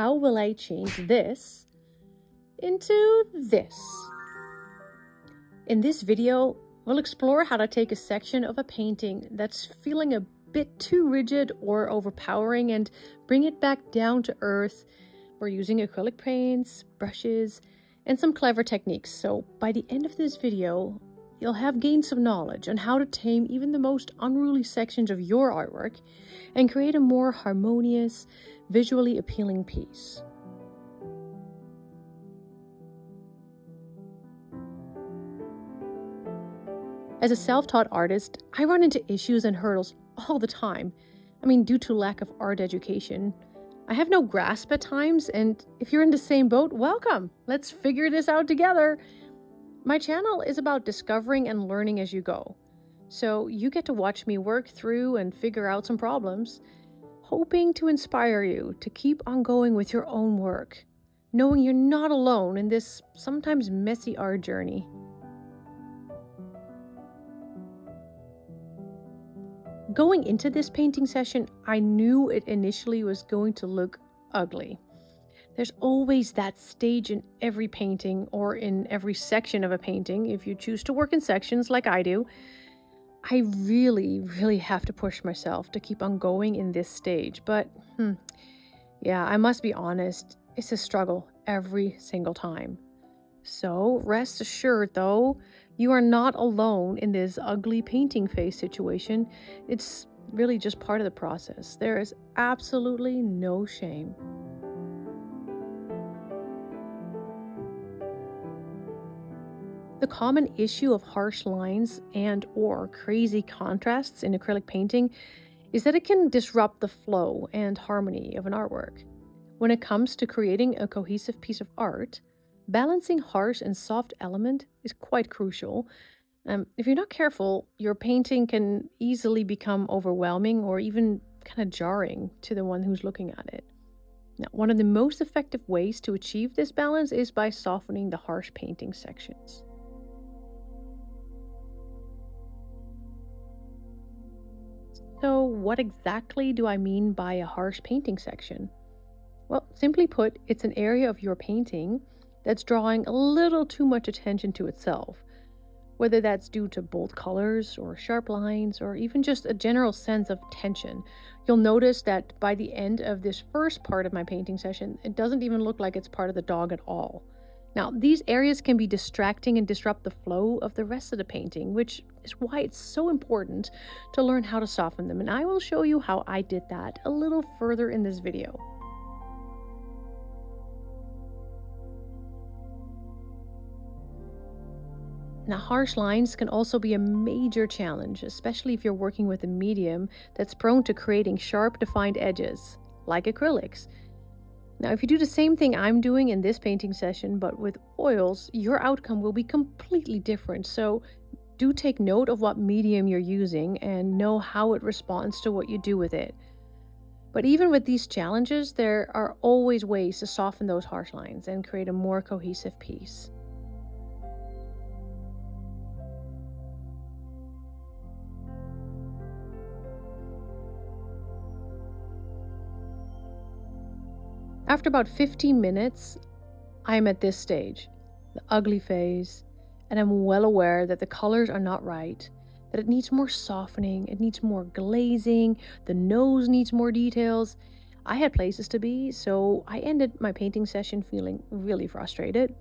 how will I change this into this? In this video, we'll explore how to take a section of a painting that's feeling a bit too rigid or overpowering and bring it back down to earth. We're using acrylic paints, brushes, and some clever techniques. So by the end of this video, you'll have gained some knowledge on how to tame even the most unruly sections of your artwork and create a more harmonious, visually appealing piece. As a self taught artist, I run into issues and hurdles all the time. I mean, due to lack of art education. I have no grasp at times, and if you're in the same boat, welcome. Let's figure this out together. My channel is about discovering and learning as you go. So you get to watch me work through and figure out some problems, hoping to inspire you to keep on going with your own work, knowing you're not alone in this sometimes messy art journey. Going into this painting session, I knew it initially was going to look ugly. There's always that stage in every painting or in every section of a painting if you choose to work in sections like I do. I really, really have to push myself to keep on going in this stage. But hmm, yeah, I must be honest, it's a struggle every single time. So rest assured, though, you are not alone in this ugly painting face situation. It's really just part of the process. There is absolutely no shame. The common issue of harsh lines and or crazy contrasts in acrylic painting is that it can disrupt the flow and harmony of an artwork. When it comes to creating a cohesive piece of art, balancing harsh and soft element is quite crucial. Um, if you're not careful, your painting can easily become overwhelming or even kind of jarring to the one who's looking at it. Now, one of the most effective ways to achieve this balance is by softening the harsh painting sections. So what exactly do I mean by a harsh painting section? Well, simply put, it's an area of your painting that's drawing a little too much attention to itself, whether that's due to bold colors or sharp lines or even just a general sense of tension. You'll notice that by the end of this first part of my painting session, it doesn't even look like it's part of the dog at all. Now, these areas can be distracting and disrupt the flow of the rest of the painting, which is why it's so important to learn how to soften them. And I will show you how I did that a little further in this video. Now, harsh lines can also be a major challenge, especially if you're working with a medium that's prone to creating sharp, defined edges, like acrylics. Now, if you do the same thing I'm doing in this painting session, but with oils, your outcome will be completely different. So do take note of what medium you're using and know how it responds to what you do with it. But even with these challenges, there are always ways to soften those harsh lines and create a more cohesive piece. After about 15 minutes, I am at this stage, the ugly phase, and I'm well aware that the colors are not right, that it needs more softening, it needs more glazing, the nose needs more details. I had places to be, so I ended my painting session feeling really frustrated.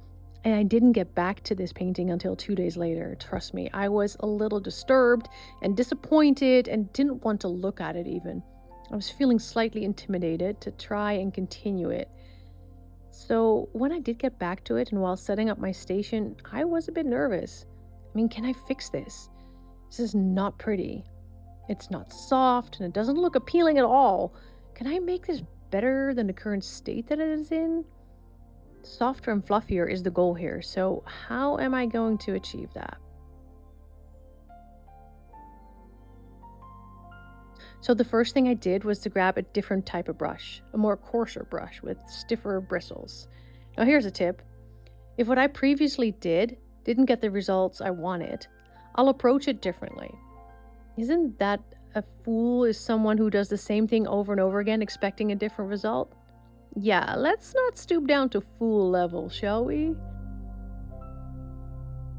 And I didn't get back to this painting until two days later. Trust me, I was a little disturbed and disappointed and didn't want to look at it even. I was feeling slightly intimidated to try and continue it. So, when I did get back to it and while setting up my station, I was a bit nervous. I mean, can I fix this? This is not pretty. It's not soft and it doesn't look appealing at all. Can I make this better than the current state that it is in? Softer and fluffier is the goal here, so how am I going to achieve that? So the first thing I did was to grab a different type of brush, a more coarser brush with stiffer bristles. Now here's a tip. If what I previously did didn't get the results I wanted, I'll approach it differently. Isn't that a fool is someone who does the same thing over and over again expecting a different result? Yeah, let's not stoop down to fool level, shall we?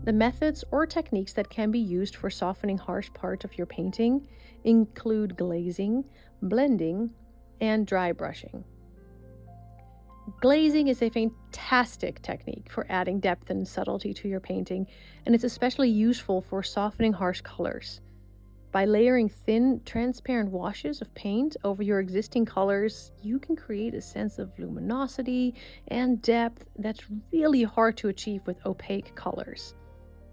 The methods or techniques that can be used for softening harsh parts of your painting include glazing, blending, and dry brushing. Glazing is a fantastic technique for adding depth and subtlety to your painting, and it's especially useful for softening harsh colors. By layering thin, transparent washes of paint over your existing colors, you can create a sense of luminosity and depth that's really hard to achieve with opaque colors.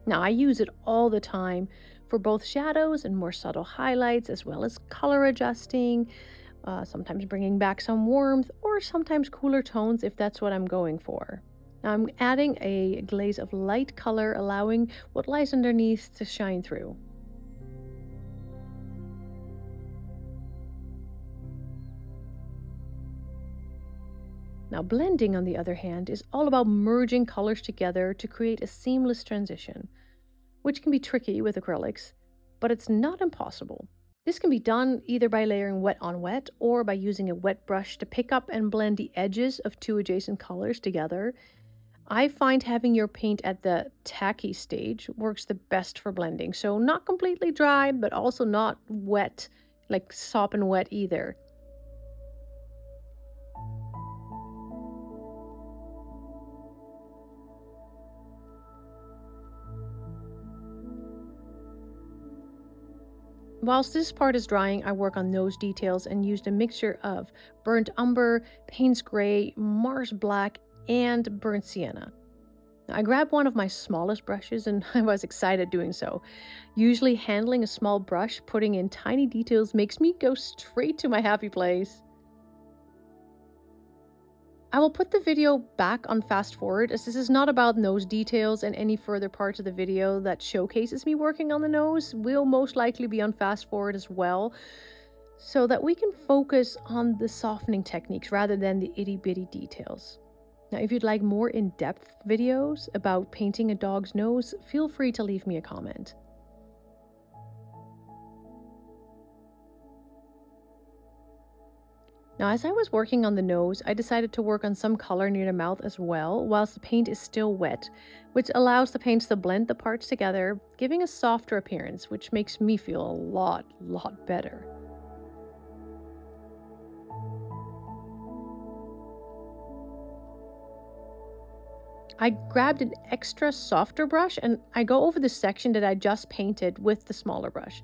Now, I use it all the time for both shadows and more subtle highlights, as well as color adjusting, uh, sometimes bringing back some warmth, or sometimes cooler tones if that's what I'm going for. Now, I'm adding a glaze of light color, allowing what lies underneath to shine through. Now, blending, on the other hand, is all about merging colors together to create a seamless transition, which can be tricky with acrylics, but it's not impossible. This can be done either by layering wet on wet or by using a wet brush to pick up and blend the edges of two adjacent colors together. I find having your paint at the tacky stage works the best for blending, so not completely dry, but also not wet, like sopping wet either. Whilst this part is drying, I work on nose details and used a mixture of burnt umber, Payne's Gray, Mars Black, and burnt sienna. I grabbed one of my smallest brushes and I was excited doing so. Usually handling a small brush, putting in tiny details makes me go straight to my happy place. I will put the video back on fast forward as this is not about nose details and any further parts of the video that showcases me working on the nose will most likely be on fast forward as well so that we can focus on the softening techniques rather than the itty bitty details. Now, if you'd like more in depth videos about painting a dog's nose, feel free to leave me a comment. Now, as I was working on the nose, I decided to work on some color near the mouth as well, whilst the paint is still wet, which allows the paints to blend the parts together, giving a softer appearance, which makes me feel a lot, lot better. I grabbed an extra softer brush and I go over the section that I just painted with the smaller brush.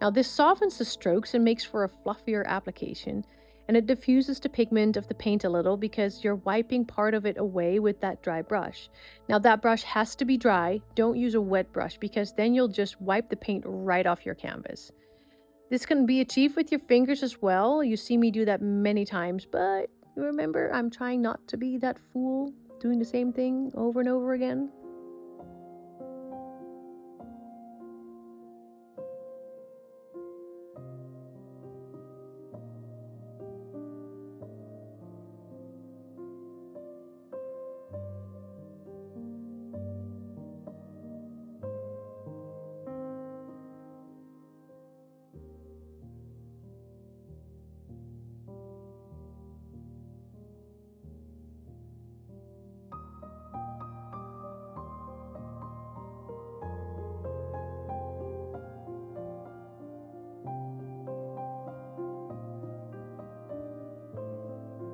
Now this softens the strokes and makes for a fluffier application, and it diffuses the pigment of the paint a little because you're wiping part of it away with that dry brush. Now that brush has to be dry, don't use a wet brush because then you'll just wipe the paint right off your canvas. This can be achieved with your fingers as well, you see me do that many times, but you remember I'm trying not to be that fool doing the same thing over and over again.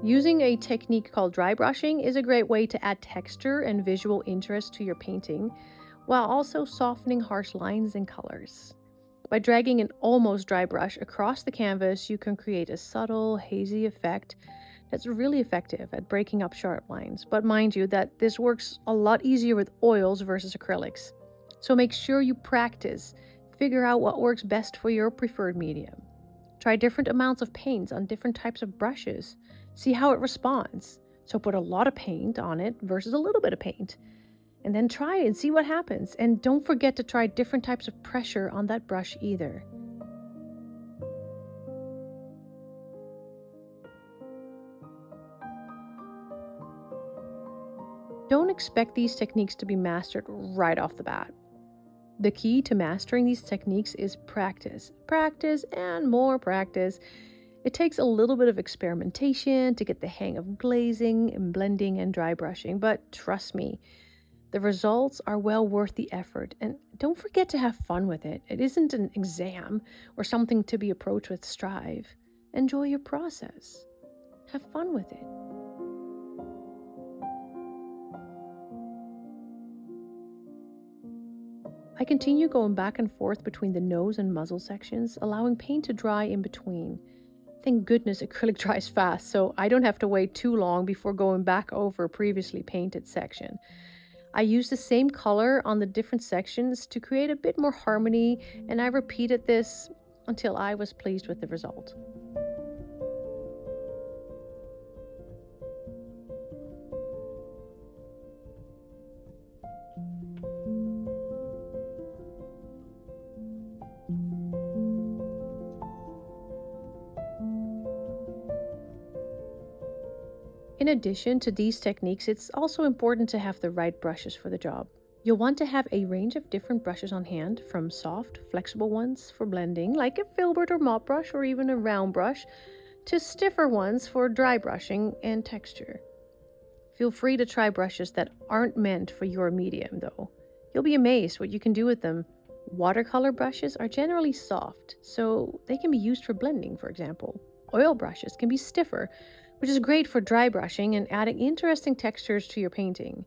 Using a technique called dry brushing is a great way to add texture and visual interest to your painting, while also softening harsh lines and colors. By dragging an almost dry brush across the canvas, you can create a subtle, hazy effect that's really effective at breaking up sharp lines. But mind you that this works a lot easier with oils versus acrylics. So make sure you practice, figure out what works best for your preferred medium. Try different amounts of paints on different types of brushes See how it responds. So put a lot of paint on it versus a little bit of paint. And then try it and see what happens. And don't forget to try different types of pressure on that brush either. Don't expect these techniques to be mastered right off the bat. The key to mastering these techniques is practice, practice, and more practice It takes a little bit of experimentation to get the hang of glazing and blending and dry brushing, but trust me, the results are well worth the effort. And don't forget to have fun with it. It isn't an exam or something to be approached with strive. Enjoy your process, have fun with it. I continue going back and forth between the nose and muzzle sections, allowing paint to dry in between. Thank goodness acrylic dries fast, so I don't have to wait too long before going back over a previously painted section. I used the same color on the different sections to create a bit more harmony, and I repeated this until I was pleased with the result. In addition to these techniques, it's also important to have the right brushes for the job. You'll want to have a range of different brushes on hand, from soft, flexible ones for blending, like a filbert or mop brush or even a round brush, to stiffer ones for dry brushing and texture. Feel free to try brushes that aren't meant for your medium, though. You'll be amazed what you can do with them. Watercolor brushes are generally soft, so they can be used for blending, for example. Oil brushes can be stiffer, which is great for dry brushing and adding interesting textures to your painting.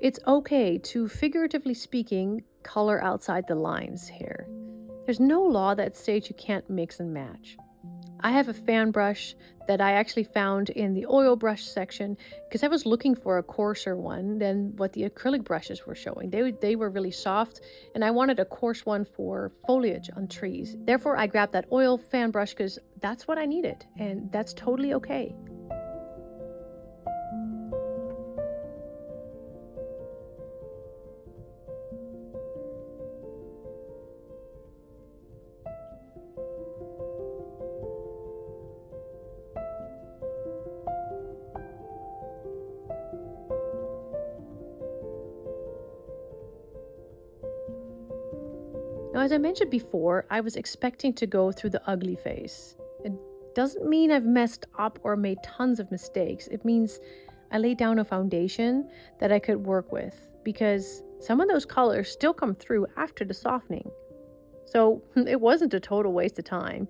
It's okay to, figuratively speaking, color outside the lines here. There's no law that states you can't mix and match. I have a fan brush that I actually found in the oil brush section because I was looking for a coarser one than what the acrylic brushes were showing. They, they were really soft and I wanted a coarse one for foliage on trees. Therefore, I grabbed that oil fan brush because that's what I needed and that's totally okay. As I mentioned before, I was expecting to go through the ugly phase. It doesn't mean I've messed up or made tons of mistakes. It means I laid down a foundation that I could work with because some of those colors still come through after the softening. So it wasn't a total waste of time.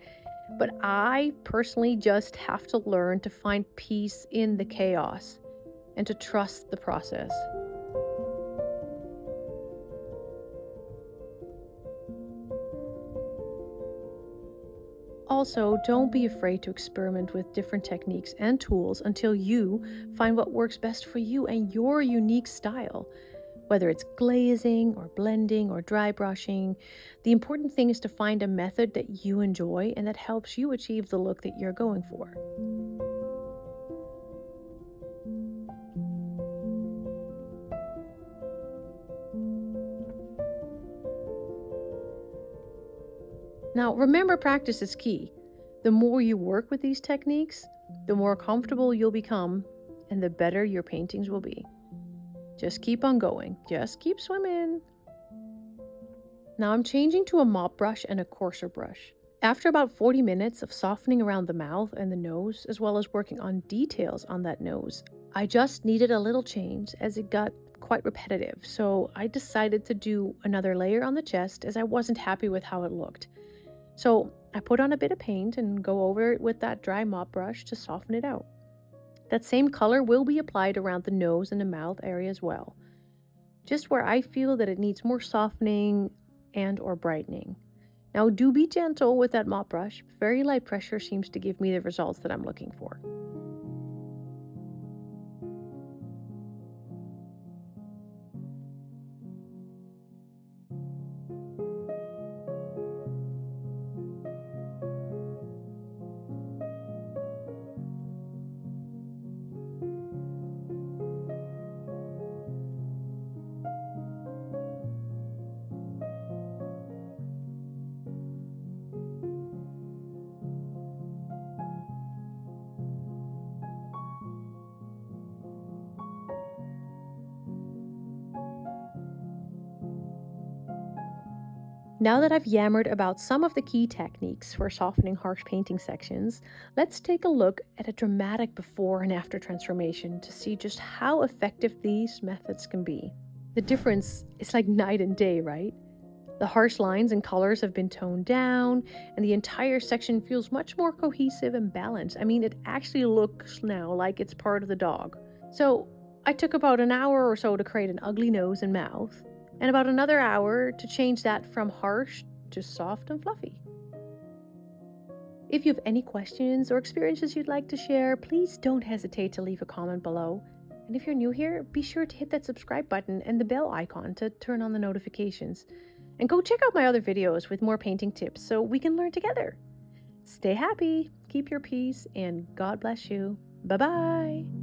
But I personally just have to learn to find peace in the chaos and to trust the process. Also, don't be afraid to experiment with different techniques and tools until you find what works best for you and your unique style. Whether it's glazing or blending or dry brushing, the important thing is to find a method that you enjoy and that helps you achieve the look that you're going for. Now, remember, practice is key. The more you work with these techniques, the more comfortable you'll become and the better your paintings will be. Just keep on going, just keep swimming. Now I'm changing to a mop brush and a coarser brush. After about 40 minutes of softening around the mouth and the nose, as well as working on details on that nose, I just needed a little change as it got quite repetitive. So I decided to do another layer on the chest as I wasn't happy with how it looked. So I put on a bit of paint and go over it with that dry mop brush to soften it out. That same color will be applied around the nose and the mouth area as well, just where I feel that it needs more softening and or brightening. Now do be gentle with that mop brush, very light pressure seems to give me the results that I'm looking for. Now that I've yammered about some of the key techniques for softening harsh painting sections, let's take a look at a dramatic before and after transformation to see just how effective these methods can be. The difference is like night and day, right? The harsh lines and colors have been toned down, and the entire section feels much more cohesive and balanced. I mean, it actually looks now like it's part of the dog. So, I took about an hour or so to create an ugly nose and mouth, and about another hour to change that from harsh to soft and fluffy. If you have any questions or experiences you'd like to share, please don't hesitate to leave a comment below. And if you're new here, be sure to hit that subscribe button and the bell icon to turn on the notifications. And go check out my other videos with more painting tips so we can learn together. Stay happy, keep your peace, and God bless you. Bye bye.